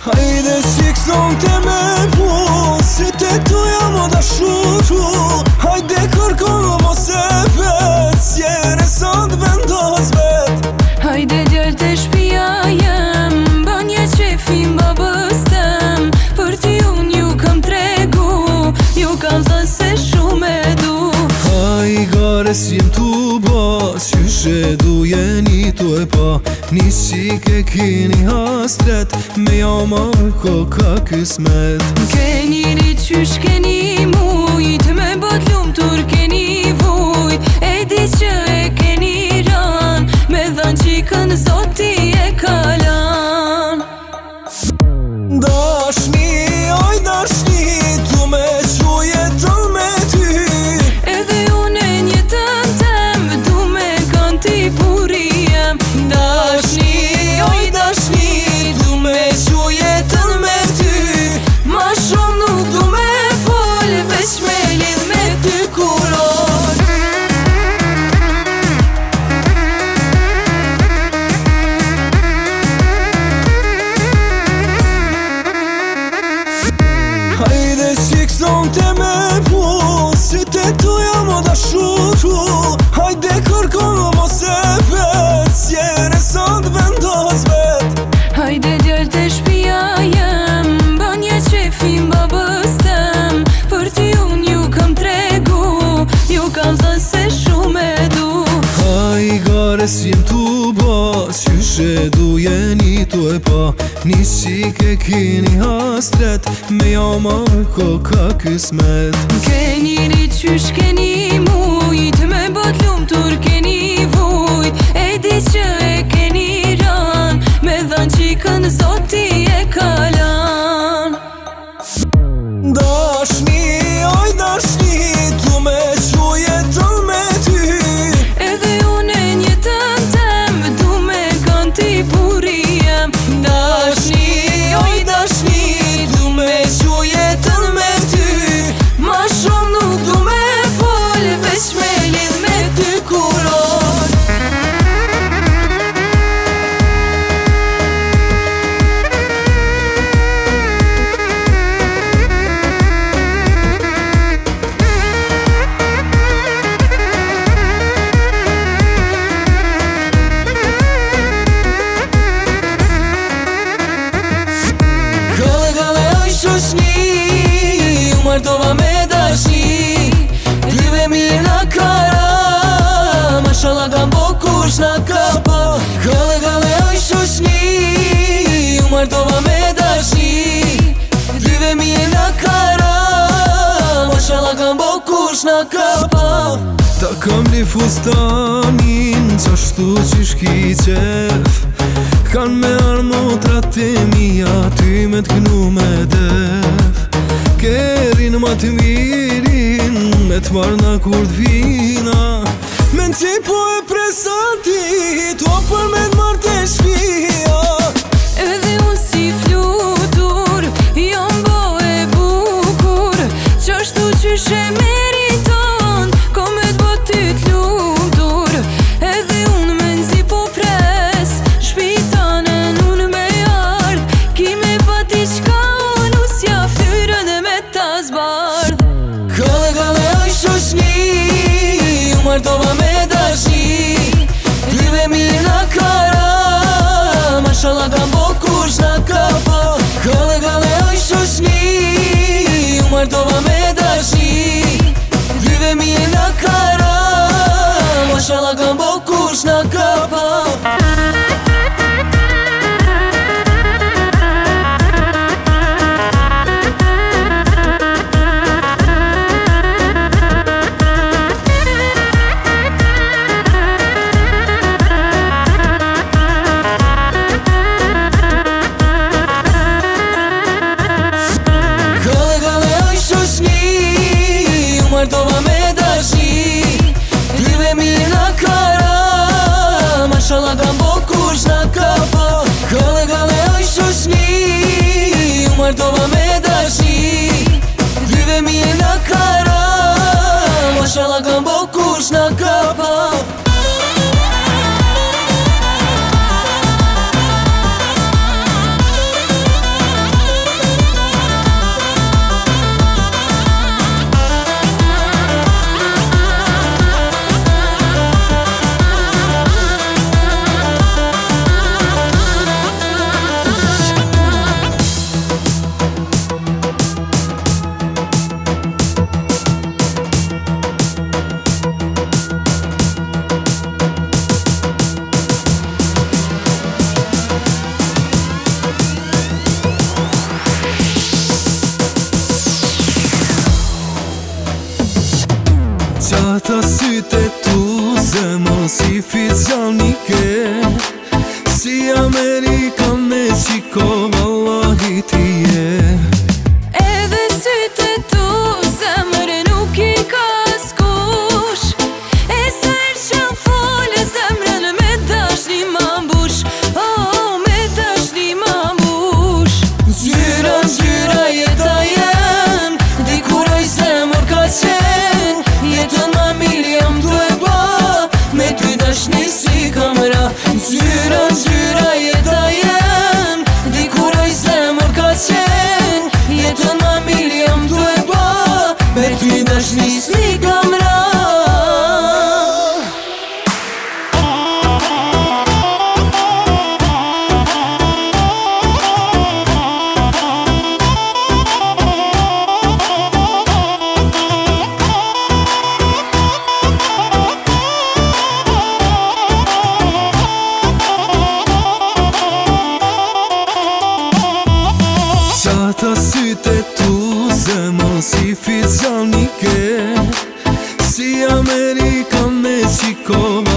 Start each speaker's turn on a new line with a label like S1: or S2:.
S1: Hajde si këson të me po Se të të jam o da shuru Hajde kërkon o mos e Nisi ke kini hasret Me jamar jo ko ka kismet Keni ri qysh
S2: keni mujt Me botlum tur keni vujt E di që e keni ran Me dhanë qikën zoti e kalan
S1: tu e po Nisi ke kini hasret Me jo
S2: koka ko ka kësmet Keni një qysh keni mujt Me bët lumë tur keni vujt E di që e keni ran Me dhanë qikën zoti dashni U mërdova me dashni Dive mirë në kara Ma shala ga mbo kush në kapa po. Gale gale oj shushni U mërdova me dashni Dive mirë në kara Ma shala ga mbo kush në kapa po. Ta kam
S1: li fustanin Qa shtu që qef Kan me armotrat e mija Ty me t'knu të marrë në kur t'vina vina
S2: Me në qipo e presa ti Tua për me të të shpina Shë në kam bo kush në këpë po? oj shushni U martova me dashi Dyve mi e në kara Shë në kam dashi Dyve mi e
S1: Këta sytë e tu, se ma si fizjan një kërë Si
S2: Amerikan e shiko, valla hiti
S1: ma si fizionike Si Amerikan
S2: me qikove